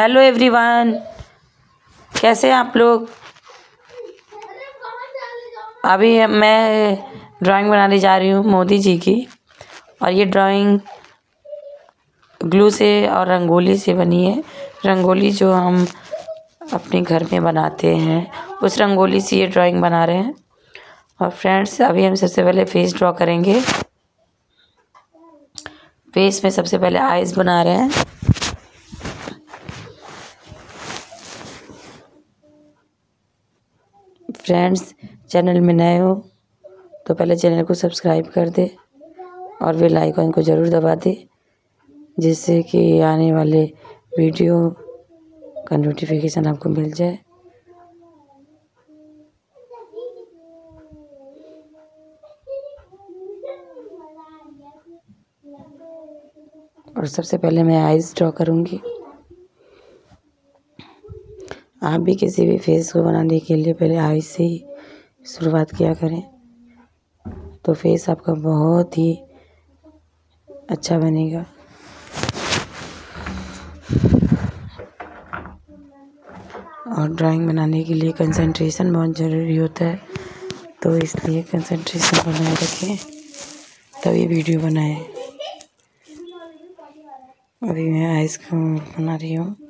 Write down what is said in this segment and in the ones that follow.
Hello everyone कैसे हैं आप लोग? अभी मैं ड्राइंग बनाने जा रही हूँ मोदी जी की। और ये ड्राइंग ग्लू से और रंगोली से बनी है। रंगोली जो हम अपने घर में बनाते हैं, उस रंगोली से ये ड्राइंग बना रहे हैं। और फ्रेंड्स अभी हम सबसे पहले फेस ड्रॉ करेंगे। फेस में सबसे पहले आइज़ बना रहे हैं। फ्रेंड्स, चैनल में नए हो तो पहले चैनल को सब्सक्राइब कर दे और बेल आइकन को ज़रूर दबा दे, जिससे कि आने वाले वीडियो का नोटिफिकेशन आपको मिल जाए। और सबसे पहले मैं आइज़ ड्रॉ करूँगी। आप भी किसी भी फेस को बनाने के लिए पहले आइज़ से ही शुरुआत किया करें। तो फेस आपका बहुत ही अच्छा बनेगा। और ड्राइंग बनाने के लिए कंसंट्रेशन बहुत ज़रूरी होता है। तो इसलिए कंसंट्रेशन बनाए रखें। तभी वीडियो बनाएँ। अभी मैं आइस बना रही हूँ।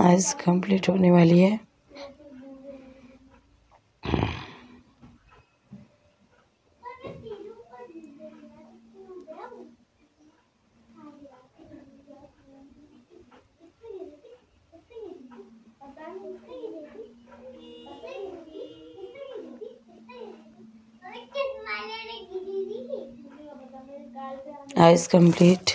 आज कंप्लीट होने वाली है। आइज़ कंप्लीट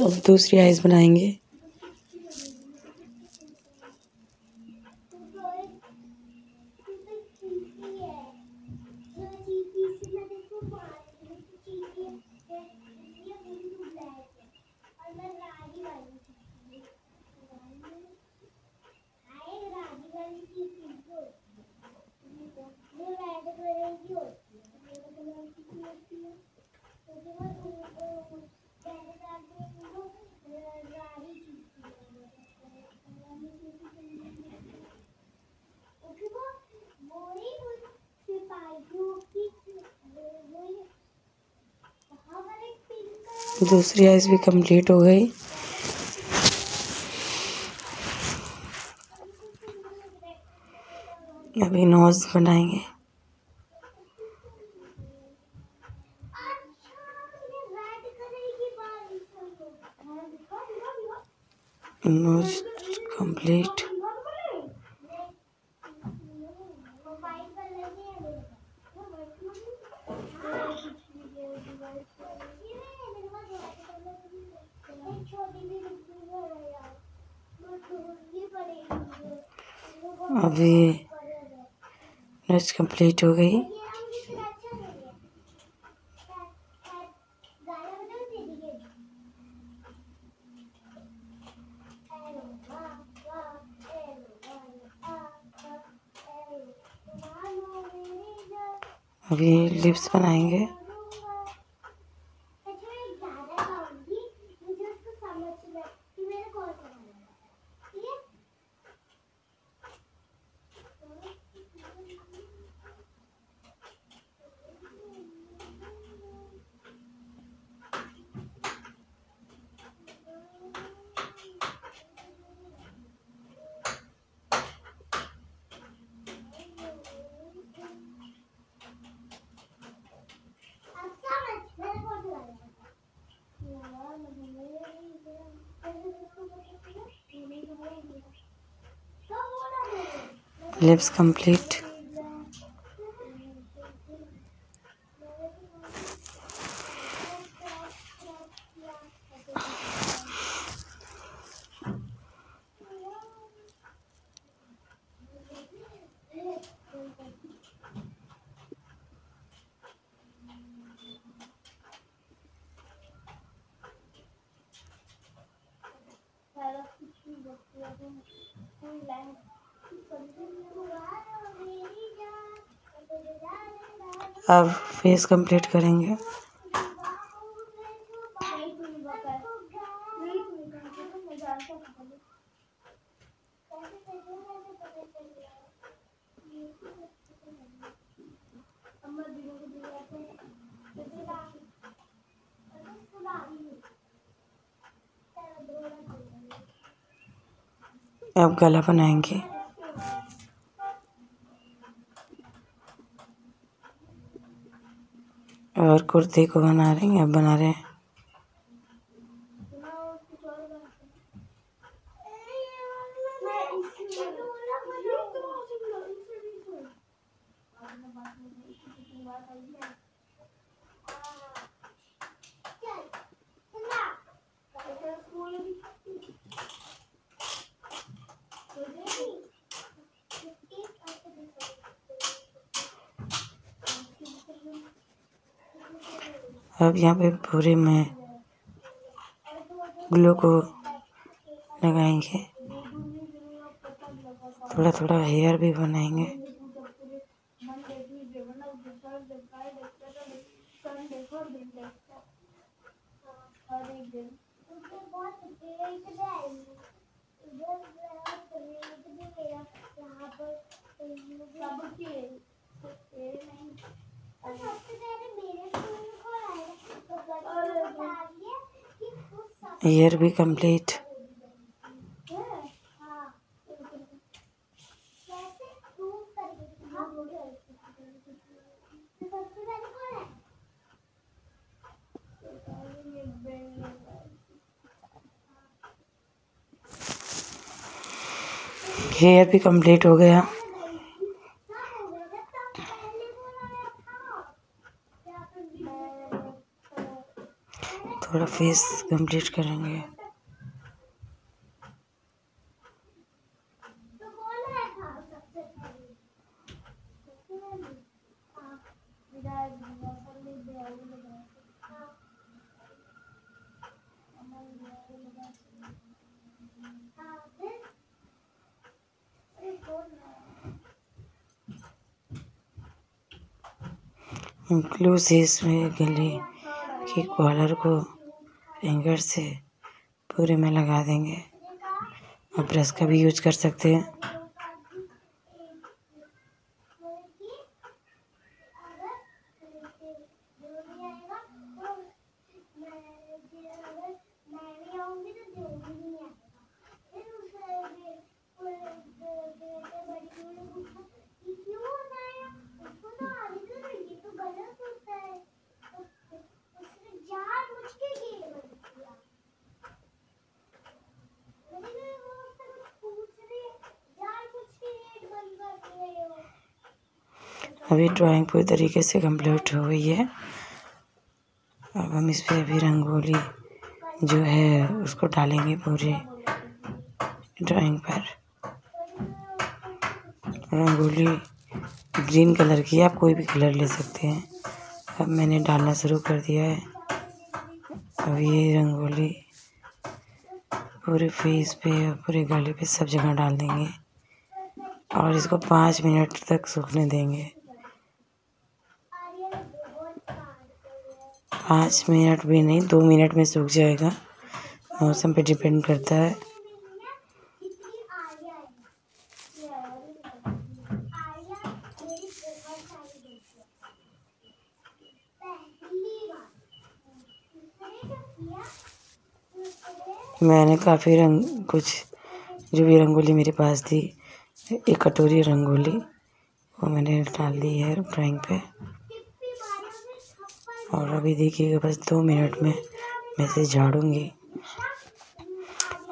अब दूसरी आइस बनाएँगे। दूसरी आइस भी कंप्लीट हो गई। अभी नोज़ बनाएँगे। Nose complete. अभी नच कंप्लीट हो गई। अभी लिप्स बनाएँगे। lips complete Thank you. अब फेस कंप्लीट करेंगे। अब गला बनाएँगे। कुर्ते को बना रही हैं बना रहे हैं। अब यहाँ पे पूरे में ग्लू को लगाएँगे। थोड़ा थोड़ा हेयर भी बनाएँगे। ईयर भी कंप्लीट हेयर भी कंप्लीट हो गया। थोड़ा फेस कंप्लीट करेंगे। से इसमें गले के कॉलर को। फिंगर से पूरे में लगा देंगे। और ब्रश का भी यूज़ कर सकते हैं। अभी ड्राइंग पूरी तरीके से कंप्लीट हो गई है। अब हम इस पर अभी रंगोली जो है, उसको डालेंगे पूरे ड्राइंग पर। रंगोली ग्रीन कलर की आप कोई भी कलर ले सकते हैं। अब मैंने डालना शुरू कर दिया है। अब ये रंगोली पूरे फेस पे पूरे गले पे सब जगह डाल देंगे और इसको पाँच मिनट तक सूखने देंगे। पाँच मिनट भी नहीं, दो मिनट में सूख जाएगा। मौसम पे डिपेंड करता है। मैंने काफ़ी रंग, कुछ जो भी रंगोली मेरे पास थी, एक कटोरी रंगोली, वो मैंने डाल दी है ड्राइंग पे। और अभी देखिएगा, बस दो मिनट में मैं इसे झाड़ूँगी।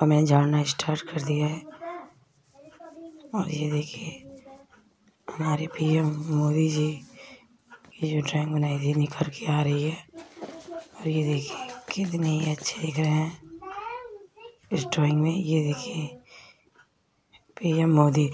और मैंने झाड़ना स्टार्ट कर दिया है। और ये देखिए, हमारे पीएम मोदी जी की जो ड्राइंग बनाई थी, निखर के आ रही है। और ये देखिए, कितने ही अच्छे दिख रहे हैं इस ड्राइंग में। ये देखिए, पीएम मोदी